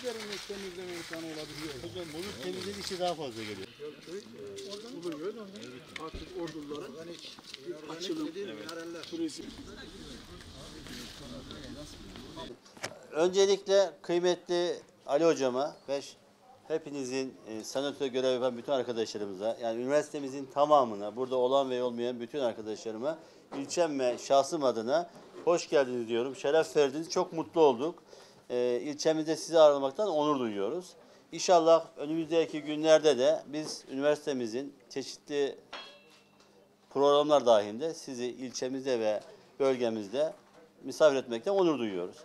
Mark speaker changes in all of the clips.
Speaker 1: Üzerinde temizleme imkanı olabiliyor.
Speaker 2: Hocam bunun temizlik işi daha fazla geliyor.
Speaker 1: Artık orduların açılım, turizm.
Speaker 2: Öncelikle kıymetli Ali hocama ve hepinizin e, sanatör görev yapan bütün arkadaşlarımıza, yani üniversitemizin tamamına, burada olan ve olmayan bütün arkadaşlarıma, ilçem ve şahsım adına hoş geldiniz diyorum. Şeref verdiniz. Çok mutlu olduk. E, ilçemizde sizi ağırlamaktan onur duyuyoruz. İnşallah önümüzdeki günlerde de biz üniversitemizin çeşitli programlar dahilinde sizi ilçemizde ve bölgemizde misafir etmekten onur duyuyoruz.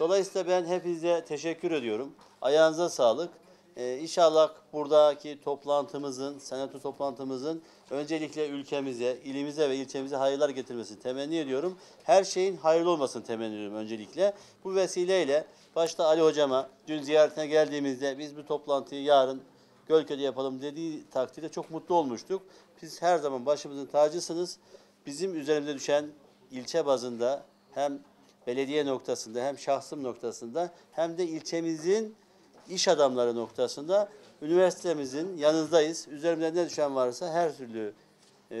Speaker 2: Dolayısıyla ben hepinize teşekkür ediyorum. Ayağınıza sağlık. Ee, inşallah buradaki toplantımızın, senato toplantımızın öncelikle ülkemize, ilimize ve ilçemize hayırlar getirmesini temenni ediyorum. Her şeyin hayırlı olmasını temenni ediyorum öncelikle. Bu vesileyle başta Ali hocama dün ziyaretine geldiğimizde biz bu toplantıyı yarın Gölköy'de yapalım dediği takdirde çok mutlu olmuştuk. Biz her zaman başımızın tacısınız. Bizim üzerimize düşen ilçe bazında hem belediye noktasında hem şahsım noktasında hem de ilçemizin iş adamları noktasında üniversitemizin yanındayız. Üzerimizde ne düşen varsa her türlü e,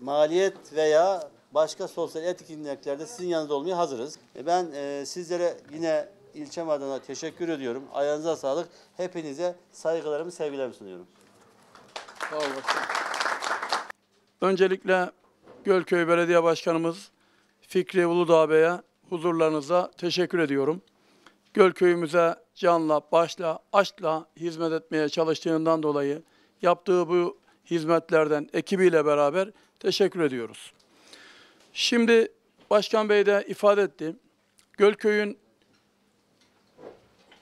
Speaker 2: maliyet veya başka sosyal etkinliklerde sizin yanında olmaya hazırız. E, Ben e, sizlere yine ilçem adına teşekkür ediyorum. Ayağınıza sağlık. Hepinize saygılarımı, sevgilerimi sunuyorum.
Speaker 1: Sağ.
Speaker 3: Öncelikle Gölköy Belediye Başkanımız Fikri Uludağ Bey'e huzurlarınıza teşekkür ediyorum. Gölköy'ümüze canla, başla, aşkla hizmet etmeye çalıştığından dolayı yaptığı bu hizmetlerden ekibiyle beraber teşekkür ediyoruz. Şimdi Başkan Bey de ifade etti. Gölköy'ün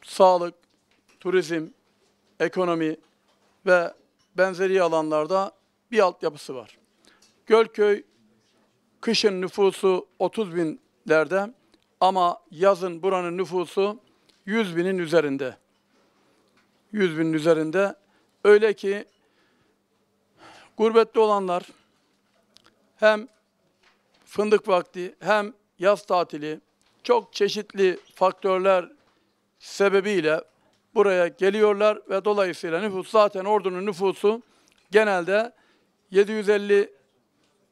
Speaker 3: sağlık, turizm, ekonomi ve benzeri alanlarda bir altyapısı var. Gölköy kışın nüfusu 30 binlerde ama yazın buranın nüfusu 100 binin üzerinde. 100 binin üzerinde. Öyle ki gurbette olanlar hem fındık vakti hem yaz tatili çok çeşitli faktörler sebebiyle buraya geliyorlar ve dolayısıyla nüfus zaten ordunun nüfusu genelde 750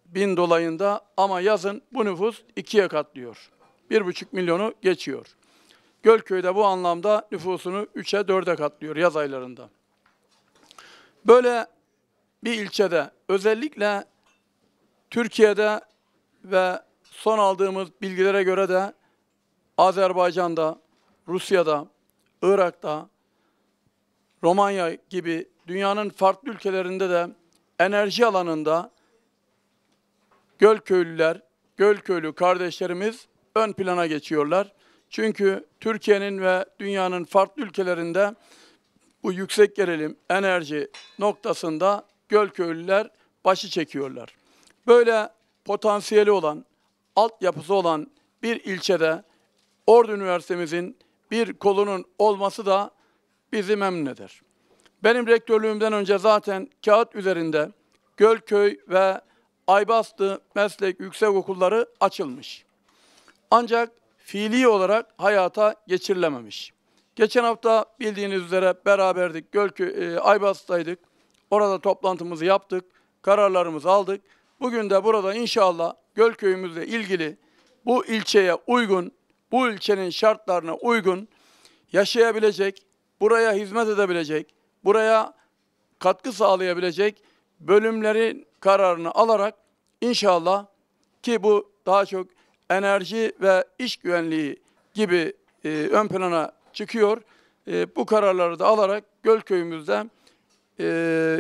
Speaker 3: bin dolayında ama yazın bu nüfus ikiye katlıyor. Bir buçuk milyonu geçiyor. Gölköy'de bu anlamda nüfusunu üçe dörde katlıyor yaz aylarında. Böyle bir ilçede özellikle Türkiye'de ve son aldığımız bilgilere göre de Azerbaycan'da, Rusya'da, Irak'ta, Romanya gibi dünyanın farklı ülkelerinde de enerji alanında Gölköylüler, Gölköylü kardeşlerimiz ön plana geçiyorlar. Çünkü Türkiye'nin ve dünyanın farklı ülkelerinde bu yüksek gerilim enerji noktasında Gölköylüler başı çekiyorlar. Böyle potansiyeli olan, altyapısı olan bir ilçede Ordu Üniversitemizin bir kolunun olması da bizi memnun eder. Benim rektörlüğümden önce zaten kağıt üzerinde Gölköy ve Aybastı Meslek Yüksek Okulları açılmış. Ancak fiili olarak hayata geçirilememiş. Geçen hafta bildiğiniz üzere beraberdik, Gölköy, e, Aybastı'daydık. Orada toplantımızı yaptık, kararlarımızı aldık. Bugün de burada inşallah Gölköy'ümüzle ilgili bu ilçeye uygun, bu ilçenin şartlarına uygun yaşayabilecek, buraya hizmet edebilecek, buraya katkı sağlayabilecek bölümlerin kararını alarak inşallah ki bu daha çok enerji ve iş güvenliği gibi e, ön plana çıkıyor. E, bu kararları da alarak Gölköy'ümüzde e,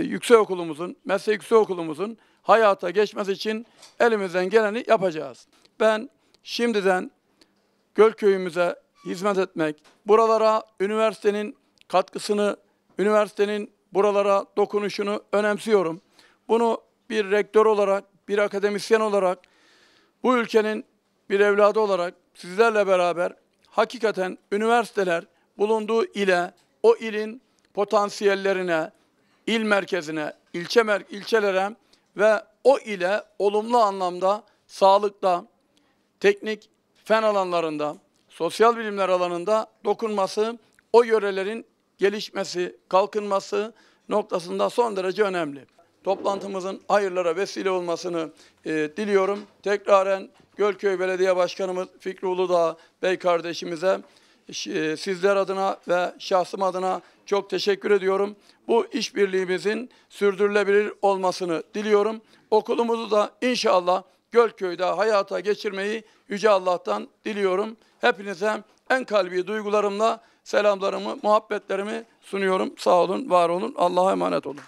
Speaker 3: yüksek okulumuzun, meslek yüksek okulumuzun hayata geçmesi için elimizden geleni yapacağız. Ben şimdiden Gölköy'ümüze hizmet etmek, buralara üniversitenin katkısını, üniversitenin buralara dokunuşunu önemsiyorum. Bunu bir rektör olarak, bir akademisyen olarak, bu ülkenin bir evladı olarak sizlerle beraber hakikaten üniversiteler bulunduğu ile, o ilin potansiyellerine, il merkezine, ilçe mer ilçelere ve o ile olumlu anlamda sağlıkta, teknik, fen alanlarında, sosyal bilimler alanında dokunması, o yörelerin gelişmesi, kalkınması noktasında son derece önemli. Toplantımızın hayırlara vesile olmasını e, diliyorum. Tekraren Gölköy Belediye Başkanımız Fikri Uludağ Bey kardeşimize e, sizler adına ve şahsım adına çok teşekkür ediyorum. Bu işbirliğimizin sürdürülebilir olmasını diliyorum. Okulumuzu da inşallah Gölköy'de hayata geçirmeyi Yüce Allah'tan diliyorum. Hepinize en kalbi duygularımla selamlarımı, muhabbetlerimi sunuyorum. Sağ olun, var olun. Allah'a emanet olun.